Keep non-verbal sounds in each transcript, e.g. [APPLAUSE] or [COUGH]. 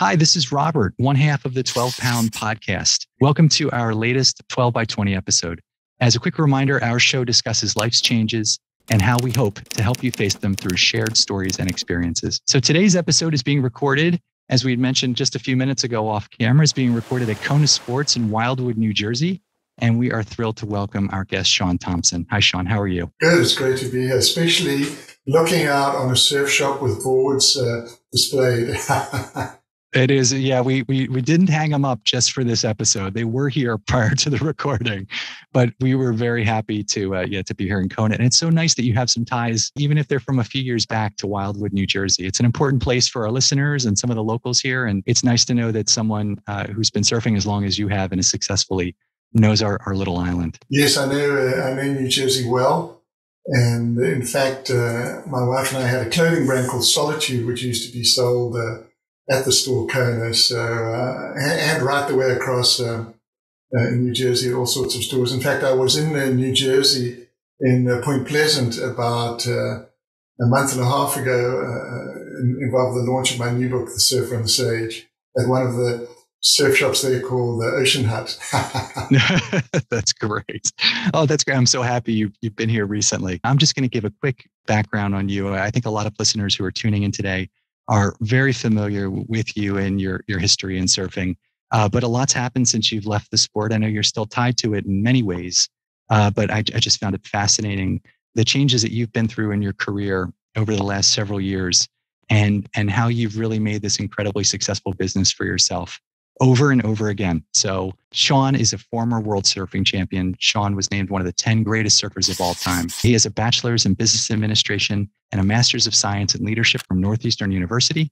Hi, this is Robert, one half of the 12 Pound Podcast. Welcome to our latest 12 by 20 episode. As a quick reminder, our show discusses life's changes and how we hope to help you face them through shared stories and experiences. So today's episode is being recorded, as we had mentioned just a few minutes ago off camera, is being recorded at Kona Sports in Wildwood, New Jersey. And we are thrilled to welcome our guest, Shaun Tomson. Hi, Shaun. How are you? Good. It's great to be here, especially looking out on a surf shop with boards uh, displayed. [LAUGHS] It is, yeah. We we we didn't hang them up just for this episode. They were here [LAUGHS] prior to the recording, but we were very happy to uh, yeah to be here in Kona. And it's so nice that you have some ties, even if they're from a few years back, to Wildwood, New Jersey. It's an important place for our listeners and some of the locals here. And it's nice to know that someone uh, who's been surfing as long as you have and is successfully knows our, our little island. Yes, I know. Uh, I know New Jersey well. And in fact, uh, my wife and I had a clothing brand called Solitude, which used to be sold uh, at the store. So, uh, and, right the way across um, uh, in New Jersey, all sorts of stores. In fact, I was in uh, New Jersey in uh, Point Pleasant about uh, a month and a half ago, uh, involved the launch of my new book, The Surfer and the Sage, at one of the surf shops there called the Ocean Hut. [LAUGHS] [LAUGHS] that's great. Oh, that's great. I'm so happy you, you've been here recently. I'm just going to give a quick background on you. I think a lot of listeners who are tuning in today are very familiar with you and your, your history in surfing. Uh, but a lot's happened since you've left the sport. I know you're still tied to it in many ways, uh, but I, I just found it fascinating the changes that you've been through in your career over the last several years and, and how you've really made this incredibly successful business for yourself over and over again. So, Shaun is a former world surfing champion. Shaun was named one of the 10 greatest surfers of all time. He has a bachelor's in business administration and a master's of science in leadership from Northeastern University.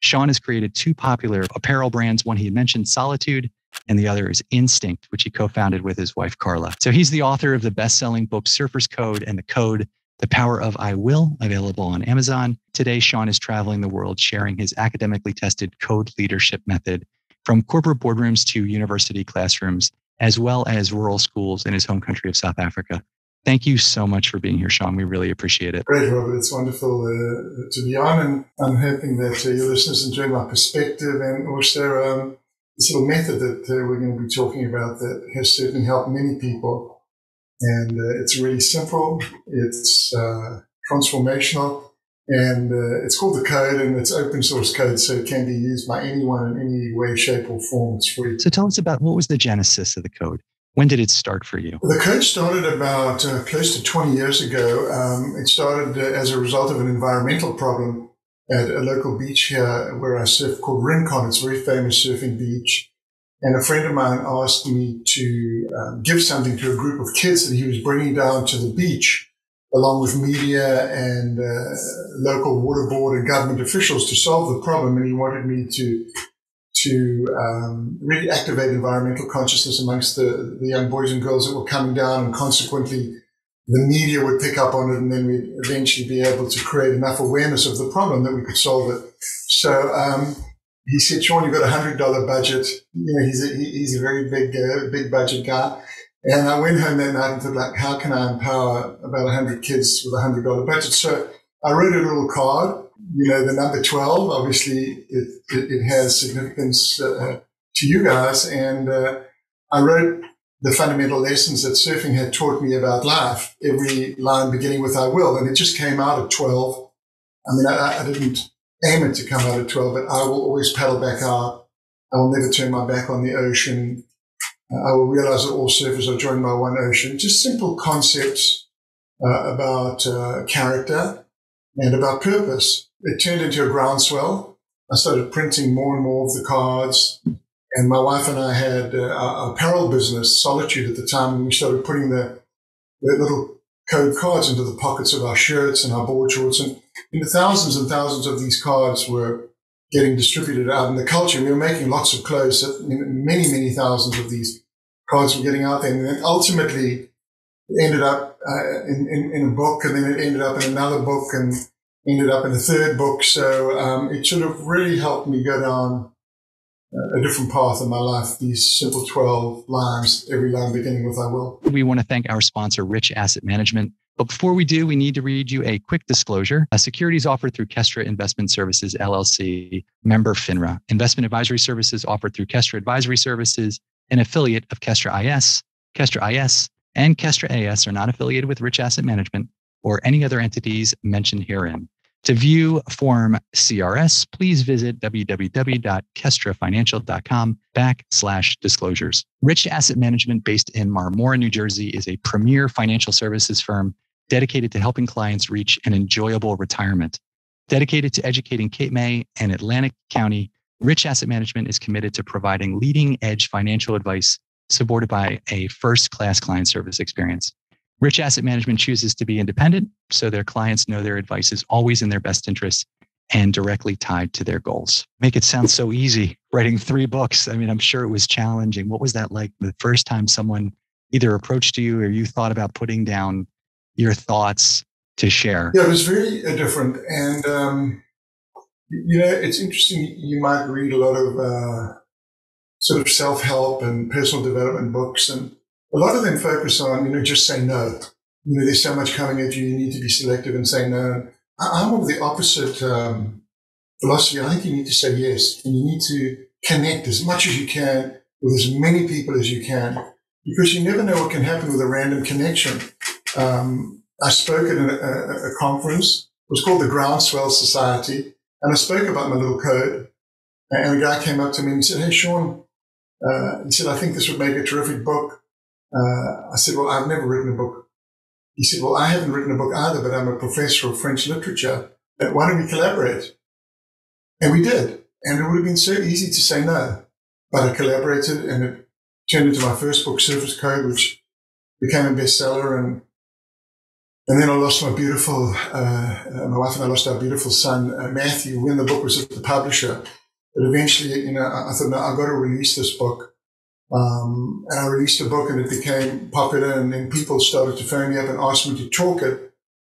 Shaun has created two popular apparel brands. One he had mentioned, Solitude, and the other is Instinct, which he co founded with his wife, Carla. So, he's the author of the best selling book, Surfer's Code and the Code. The Power of I Will, available on Amazon. Today, Shaun is traveling the world sharing his academically tested code leadership method from corporate boardrooms to university classrooms, as well as rural schools in his home country of South Africa. Thank you so much for being here, Shaun. We really appreciate it. Great, Robert. It's wonderful uh, to be on, and I'm hoping that uh, your listeners enjoy my perspective and also um, this little method that uh, we're going to be talking about that has certainly helped many people. And uh, it's really simple, it's uh, transformational, and uh, it's called the code and it's open source code so it can be used by anyone in any way shape or form it's free so tell us about what was the genesis of the code when did it start for you? The code started about uh, close to 20 years ago. Um, it started uh, as a result of an environmental problem at a local beach here where i surf called Rincon. It's a very famous surfing beach. And a friend of mine asked me to um, give something to a group of kids that he was bringing down to the beach along with media and uh, local water board and government officials to solve the problem. And he wanted me to to um, really activate environmental consciousness amongst the, the young boys and girls that were coming down, and consequently, the media would pick up on it, and then we'd eventually be able to create enough awareness of the problem that we could solve it. So. Um, he said, Shaun, you've got a hundred dollar budget. You know, he's a, he's a very big, uh, big budget guy. And I went home that night and thought, like, how can I empower about 100 kids with a $100 budget? So I wrote a little card. You know, the number 12, obviously, it, it, it has significance uh, to you guys. And uh, I wrote the fundamental lessons that surfing had taught me about life, every line beginning with I will. And it just came out at 12. I mean, I, I didn't aim it to come out at 12, but I will always paddle back out. I will never turn my back on the ocean. I will realize that all surfers are joined by one ocean. Just simple concepts uh, about uh, character and about purpose. It turned into a groundswell. I started printing more and more of the cards. And my wife and I had uh, a, our apparel business, Solitude, at the time, and we started putting the, the little code cards into the pockets of our shirts and our board shorts. And you know, thousands and thousands of these cards were getting distributed out in the culture. We were making lots of clothes, so many, many thousands of these cards were getting out there. And then ultimately ended up uh, in, in, in, a book and then it ended up in another book and ended up in a third book. So um, it sort of really helped me go down a different path in my life, these simple 12 lines, every line beginning with I will. We want to thank our sponsor, Rich Asset Management. But before we do, we need to read you a quick disclosure. A securities offered through Kestra Investment Services, LLC, member FINRA. Investment advisory services offered through Kestra Advisory Services, an affiliate of Kestra IS. Kestra IS and Kestra AS are not affiliated with Rich Asset Management or any other entities mentioned herein. To view Form CRS, please visit www.kestrafinancial.com backslash disclosures. Rich Asset Management, based in Marmora, New Jersey, is a premier financial services firm dedicated to helping clients reach an enjoyable retirement. Dedicated to educating Cape May and Atlantic County, Rich Asset Management is committed to providing leading edge financial advice supported by a first class client service experience. Rich Asset Management chooses to be independent so their clients know their advice is always in their best interest and directly tied to their goals. Make it sound so easy writing three books. I mean, I'm sure it was challenging. What was that like the first time someone either approached you or you thought about putting down your thoughts to share? Yeah, it was very uh, different. And, um, you know, it's interesting. You might read a lot of uh, sort of self help and personal development books, and a lot of them focus on, you know, just say no. You know, there's so much coming at you, you need to be selective and say no. I'm of the opposite um, philosophy. I think you need to say yes, and you need to connect as much as you can with as many people as you can, because you never know what can happen with a random connection. Um, I spoke at a, a, a conference. It was called the Groundswell Society, and I spoke about my little code. And a guy came up to me and said, "Hey, Shaun," uh, he said, "I think this would make a terrific book." Uh, I said, "Well, I've never written a book." He said, "Well, I haven't written a book either, but I'm a professor of French literature. Why don't we collaborate?" And we did. And it would have been so easy to say no, but I collaborated, and it turned into my first book, Surfer's Code, which became a bestseller and and then I lost my beautiful, uh, uh, my wife and I lost our beautiful son, uh, Matthew, when the book was at the publisher. But eventually, you know, I, thought, no, I've got to release this book. Um, and I released a book and it became popular and then people started to phone me up and ask me to talk at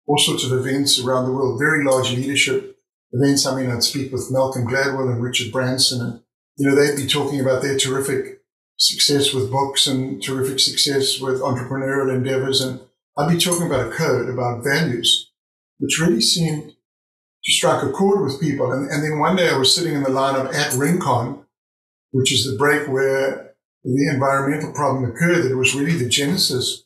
all sorts of events around the world, very large leadership events. I mean, I'd speak with Malcolm Gladwell and Richard Branson and, you know, they'd be talking about their terrific success with books and terrific success with entrepreneurial endeavors. And I'd be talking about a code, about values, which really seemed to strike a chord with people. And, and then one day I was sitting in the lineup at Rincon, which is the break where the environmental problem occurred, that it was really the genesis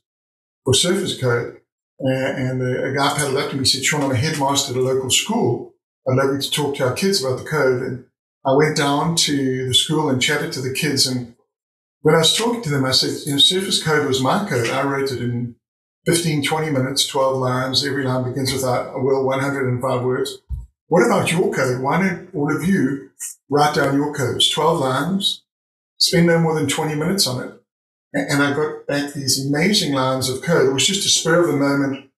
for surfer's code. And, a, a guy paddled up to me and said, Shaun, I'm a headmaster at a local school. I'd love you to talk to our kids about the code. And I went down to the school and chatted to the kids. And when I was talking to them, I said, you know, surfer's code was my code. I wrote it in 15, 20 minutes, 12 lines. Every line begins with a, well, 105 words. What about your code? Why don't all of you write down your codes? 12 lines, spend no more than 20 minutes on it. And I got back these amazing lines of code. It was just a spur of the moment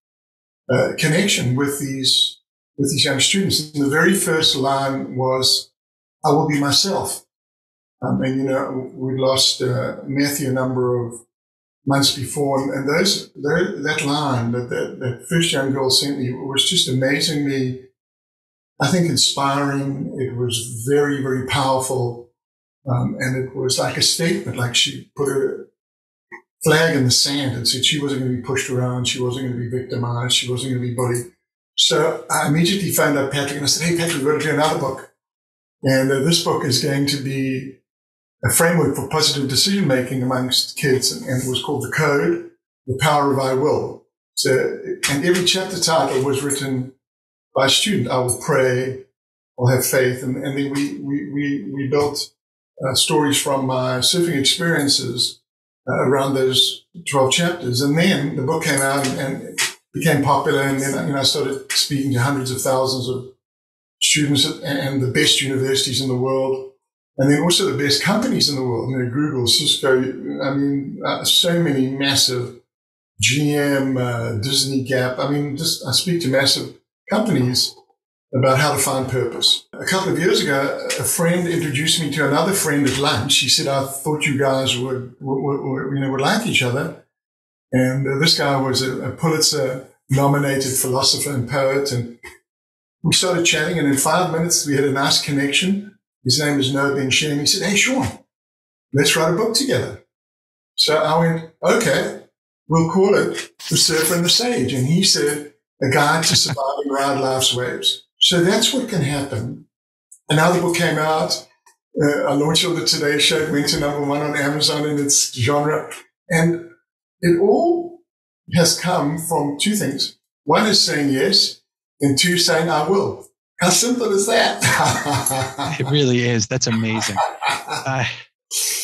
uh, connection with these, with these young students. And the very first line was, I will be myself. Um, and, you know, we lost uh, Matthew a number of months before. And, and those, that line that, that, that first young girl sent me was just amazingly, I think, inspiring. It was very, very powerful. Um, and it was like a statement, like she put a flag in the sand and said she wasn't going to be pushed around. She wasn't going to be victimized. She wasn't going to be bullied. So I immediately found out Patrick and I said, Hey, Patrick, we're going to do another book. And uh, this book is going to be a framework for positive decision making amongst kids, and, and, it was called The Code, The Power of I Will. So, and every chapter title was written by student. I will pray, I'll have faith, and, and then we we we, we built uh, stories from my surfing experiences uh, around those twelve chapters, and then the book came out and, and became popular, and then you know I started speaking to hundreds of thousands of students and, and the best universities in the world and then also the best companies in the world, you know, Google, Cisco, I mean, uh, so many massive GM, uh, Disney, Gap. I mean, just I speak to massive companies about how to find purpose. A couple of years ago, a friend introduced me to another friend at lunch. He said, "I thought you guys would, would, would you know, would like each other." And uh, this guy was a, a Pulitzer nominated philosopher and poet, and we started chatting. And in five minutes, we had a nice connection. His name is Noah benShea. He said, Hey, Shaun, let's write a book together. So I went, okay. we'll call it The Surfer and the Sage. And he said, A Guide to Surviving Around Life's Waves. So that's what can happen. Another book came out. Uh, I launched on the Today Show. It went to number one on Amazon in its genre. And it all has come from two things. One is saying yes, and two saying I will. How simple is that? it really is. That's amazing. Uh,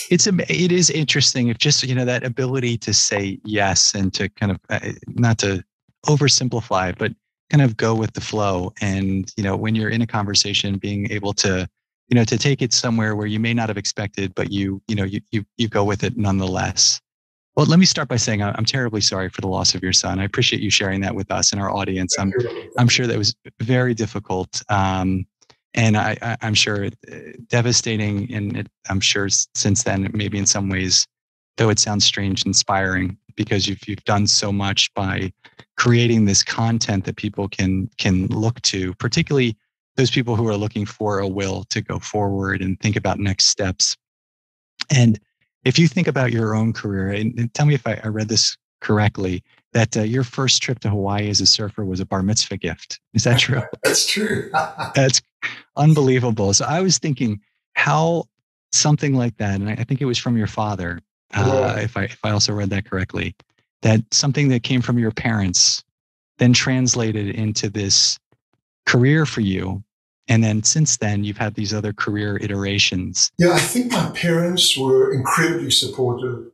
it's it is interesting if just you know that ability to say yes and to kind of uh, not to oversimplify, but kind of go with the flow. And you know when you're in a conversation, being able to you know to take it somewhere where you may not have expected, but you you know you you you go with it nonetheless. Well, let me start by saying I'm terribly sorry for the loss of your son. I appreciate you sharing that with us and our audience. I'm, I'm sure that was very difficult. Um, and I, I, am sure uh, devastating. And it, I'm sure since then, maybe in some ways, though it sounds strange, inspiring because you've, you've done so much by creating this content that people can, can look to, particularly those people who are looking for a will to go forward and think about next steps. And if you think about your own career, and, and tell me if I, I, read this correctly, that uh, your first trip to Hawaii as a surfer was a bar mitzvah gift. Is that true? [LAUGHS] That's true. [LAUGHS] That's unbelievable. So I was thinking how something like that, and I think it was from your father, uh, if I if I also read that correctly, that something that came from your parents then translated into this career for you and then since then, you've had these other career iterations. Yeah, I think my parents were incredibly supportive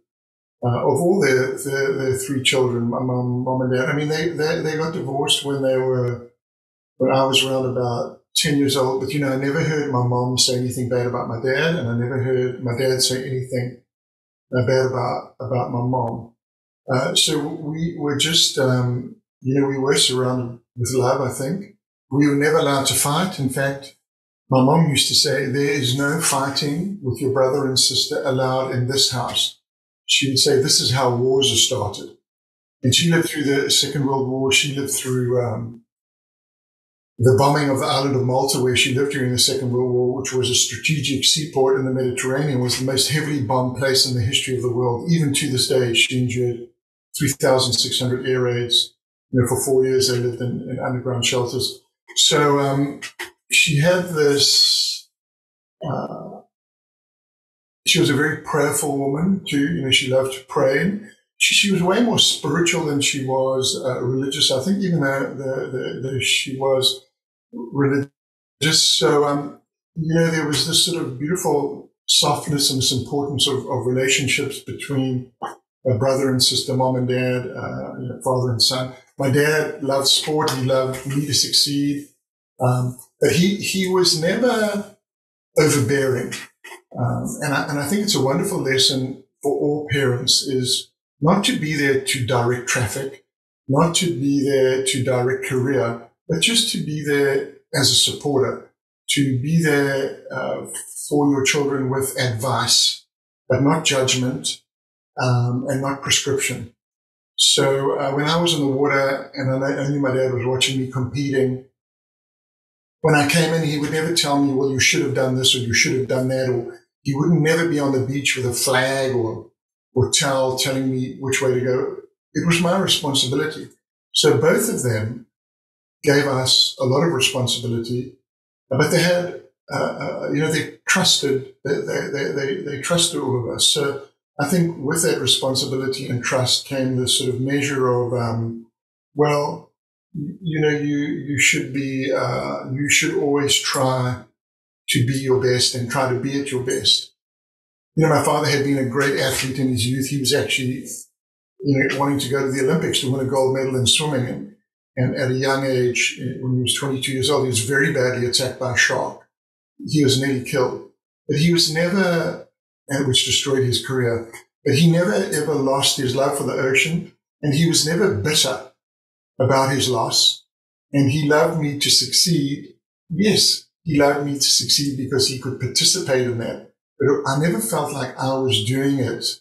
uh, of all their, their, their three children, my mom, mom and dad. I mean, they, they, they got divorced when they were, when I was around about 10 years old. But, you know, I never heard my mom say anything bad about my dad, and I never heard my dad say anything bad about, about my mom. Uh, so we were just, um, you know, we were surrounded with love, I think we were never allowed to fight. In fact, my mom used to say, there is no fighting with your brother and sister allowed in this house. She would say, this is how wars are started. And she lived through the Second World War. She lived through um, the bombing of the island of Malta, where she lived during the Second World War, which was a strategic seaport in the Mediterranean, was the most heavily bombed place in the history of the world. Even to this day, she endured 3,600 air raids. You know, for four years, they lived in, in underground shelters. So um, she had this. Uh, she was a very prayerful woman too. You know, she loved to pray. She, she was way more spiritual than she was uh, religious. I think even though the, the, the, she was religious. So um, you know, there was this sort of beautiful softness and this importance of, of relationships between a brother and sister, mom and dad, uh, you know, father and son. My dad loved sport. He loved me to succeed. Um, but he, he was never overbearing. Um, and, I, and I think it's a wonderful lesson for all parents is not to be there to direct traffic, not to be there to direct career, but just to be there as a supporter, to be there uh, for your children with advice, but not judgment um, and not prescription. So uh, when I was in the water and I knew my dad was watching me competing, when I came in, he would never tell me, well, you should have done this or you should have done that. Or he would never be on the beach with a flag or, or towel telling me which way to go. It was my responsibility. So both of them gave us a lot of responsibility, but they had, uh, uh, you know, they trusted, they, they, they, they, trusted all of us. So I think with that responsibility and trust came this sort of measure of, um, well, you know, you, you should be, uh, you should always try to be your best and try to be at your best. You know, my father had been a great athlete in his youth. He was actually, you know, wanting to go to the Olympics to win a gold medal in swimming. And, and at a young age, eh, when he was 22 years old, he was very badly attacked by a shark. He was nearly killed, but he was never, which destroyed his career, but he never ever lost his love for the ocean. And he was never bitter about his loss. And he loved me to succeed. Yes, he loved me to succeed because he could participate in that. But I never felt like I was doing it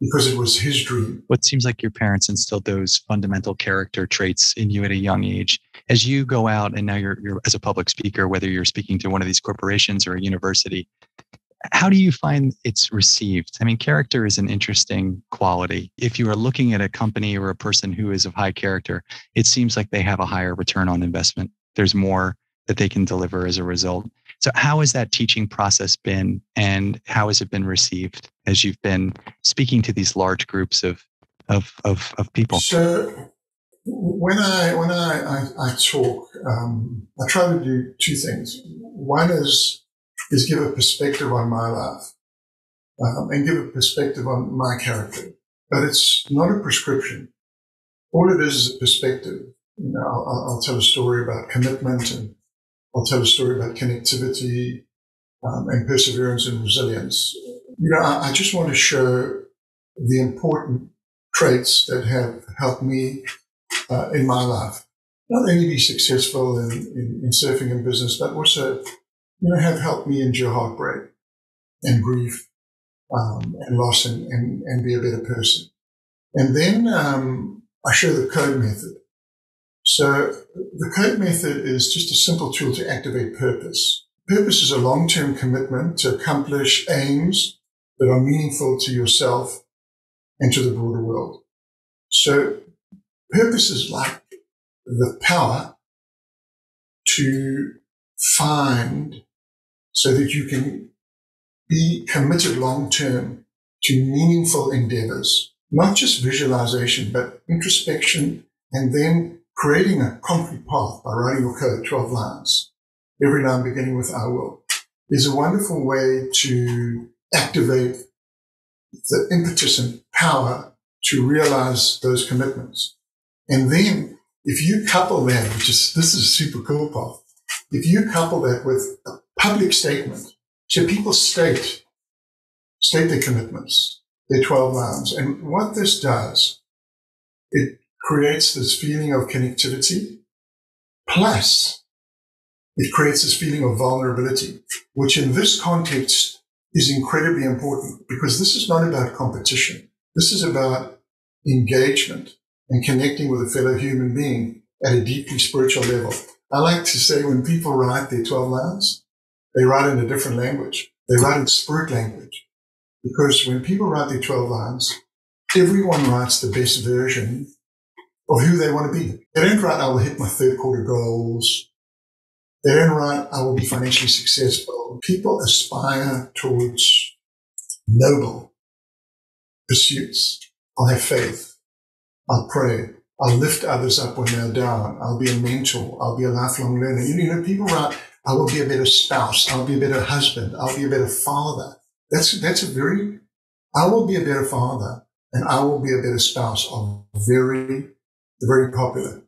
because it was his dream. What seems like your parents instilled those fundamental character traits in you at a young age. As you go out and now you're, you're as a public speaker, whether you're speaking to one of these corporations or a university, how do you find it's received? I mean, character is an interesting quality. If you are looking at a company or a person who is of high character, it seems like they have a higher return on investment. There's more that they can deliver as a result. So, how has that teaching process been, and how has it been received as you've been speaking to these large groups of of of, of people? So, when I when I I, I talk, um, I try to do two things. One is is give a perspective on my life um, and give a perspective on my character. But it's not a prescription. All it is is a perspective. You know, I'll, I'll tell a story about commitment and I'll tell a story about connectivity um, and perseverance and resilience. You know, I, I just want to show the important traits that have helped me uh, in my life. Not only be successful in, in, in surfing and business, but also you know, have helped me endure heartbreak and grief um, and loss and, and, and, be a better person. And then um, I show the code method. So the code method is just a simple tool to activate purpose. Purpose is a long-term commitment to accomplish aims that are meaningful to yourself and to the broader world. So purpose is like the power to find so that you can be committed long term to meaningful endeavors, not just visualization, but introspection and then creating a concrete path by writing your code, 12 lines, every line beginning with I will, is a wonderful way to activate the impetus and power to realize those commitments. And then if you couple that, which is, this is a super cool part, if you couple that with a public statement. So people state, state their commitments, their 12 lines. And what this does, it creates this feeling of connectivity. Plus, it creates this feeling of vulnerability, which in this context is incredibly important because this is not about competition. This is about engagement and connecting with a fellow human being at a deeply spiritual level. I like to say when people write their 12 lines, they write in a different language. They write in spirit language. Because when people write their 12 lines, everyone writes the best version of who they want to be. At write, I will hit my third quarter goals. At don't I will be financially successful. People aspire towards noble pursuits. I'll have faith. I'll pray. I'll lift others up when they're down. I'll be a mentor. I'll be a lifelong learner. You know, people write, I will be a better spouse. I'll be a better husband. I'll be a better father. That's, that's a very, I will be a better father and I will be a better spouse are very, very popular.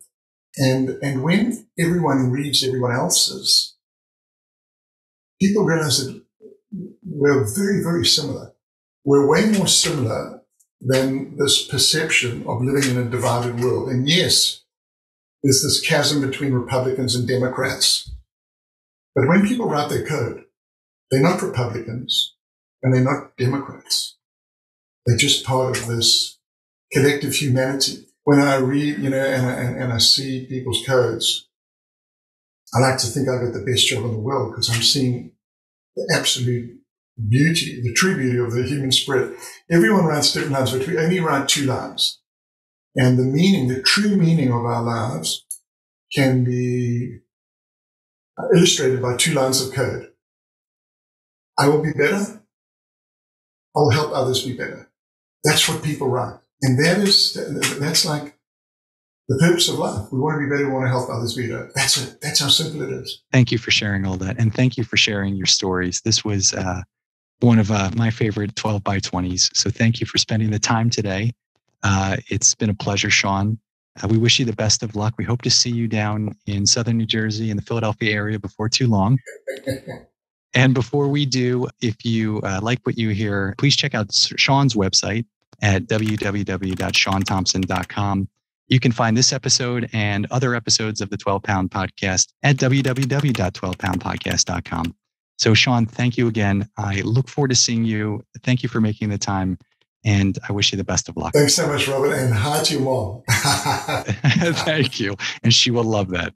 And, and when everyone reads everyone else's, people realize that we're very, very similar. We're way more similar than this perception of living in a divided world. And yes, there's this chasm between Republicans and Democrats. But when people write their code, they're not Republicans and they're not Democrats. They're just part of this collective humanity. When I read, you know, and I, and, and I see people's codes, I like to think I've got the best job in the world because I'm seeing the absolute beauty, the true beauty of the human spirit. Everyone writes different lines, but we only write two lines. And the meaning, the true meaning of our lives can be illustrated by two lines of code. I will be better. I'll help others be better. That's what people write. And that is, that's like the purpose of life. We want to be better. We want to help others be better. That's it. That's how simple it is. Thank you for sharing all that. And thank you for sharing your stories. This was uh, one of uh, my favorite 12 by 20s. So thank you for spending the time today. Uh, it's been a pleasure, Shaun. Uh, we wish you the best of luck. We hope to see you down in southern New Jersey in the Philadelphia area before too long. [LAUGHS] and before we do, if you uh, like what you hear, please check out Shaun's website at www.shauntomson.com. You can find this episode and other episodes of the 12 Pound Podcast at www.12poundpodcast.com. So, Shaun, thank you again. I look forward to seeing you. Thank you for making the time. And I wish you the best of luck. Thanks so much, Robert. And hi to your mom. Thank you. And she will love that.